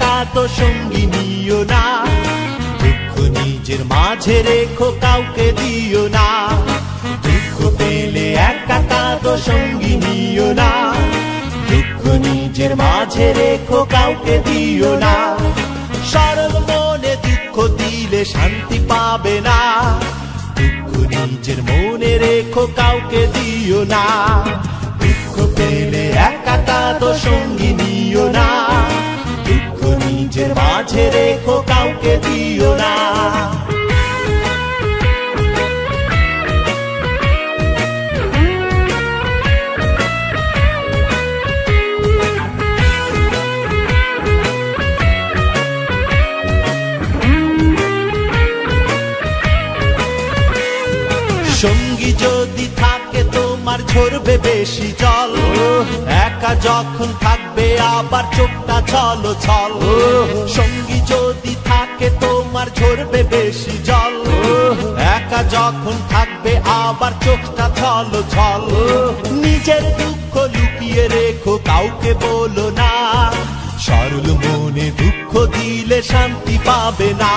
কাতো সঙ্গী নিও না। দুঃখ নিজের মাঝে রেখো কাউকে দিও না। নিজের মাঝে রেখো, কাউকে দিও না। সরল মনে দুঃখ দিলে শান্তি পাবে না। দুঃখ নিজের মনে রেখো, কাউকে দিও না। সঙ্গী যদি থাকে, তোমার ঝরবে বেশি জল। একা যখন থাকবে, আবার চোখটা ছলো ছল। সঙ্গী যদি থাকে, তোমার ঝরবে বেশি জল। একা যখন থাকবে, আবার চোখটা ছল ছল। নিজের দুঃখ লুকিয়ে রেখো, কাউকে বলো না। সরল মনে দুঃখ দিলে শান্তি পাবে না।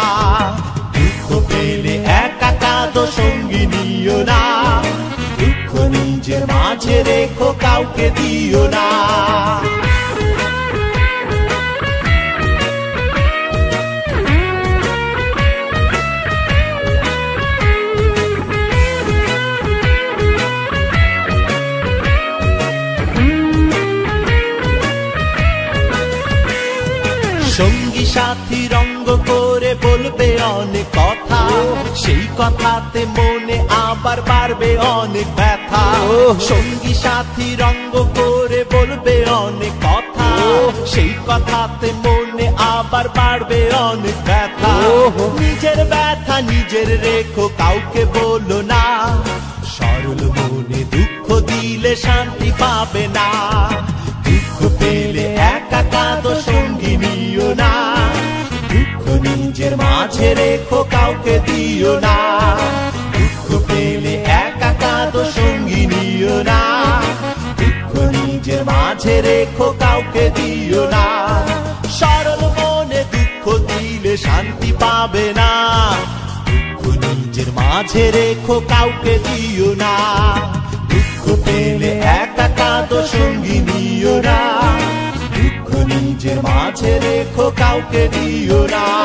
দুঃখ পেলে একা কাঁদো সঙ্গী কাউকে দিও না সঙ্গী সাথী রঙ্গ করে বলবে অনেক কথা। সেই কথাতে মনে আবার বাড়বে অনেক ব্যথা। সঙ্গী সাথী রঙ্গ করে বলবে অনেক কথা। সেই কথাতে মনে আবার বাড়বে অনেক ব্যথা। নিজের ব্যথা নিজের রেখো কাউকে বলো না। সরল মনে দুঃখ দিলে শান্তি পাবে না। নিজের মাঝে রেখো, কাউকে দিও না। দুঃখ পেলে একা কাঁদো সঙ্গী নিও না। দুঃখ নিজের মাঝে রেখো, কাউকে দিও না। সরল মনে দুঃখ দিলে শান্তি পাবে না। দুঃখ নিজের মাঝে রেখো, কাউকে দিও না। দুঃখ পেলে একা কাঁদো সঙ্গী নিও না। নিজের মাঝে রেখো, কাউকে দিও না।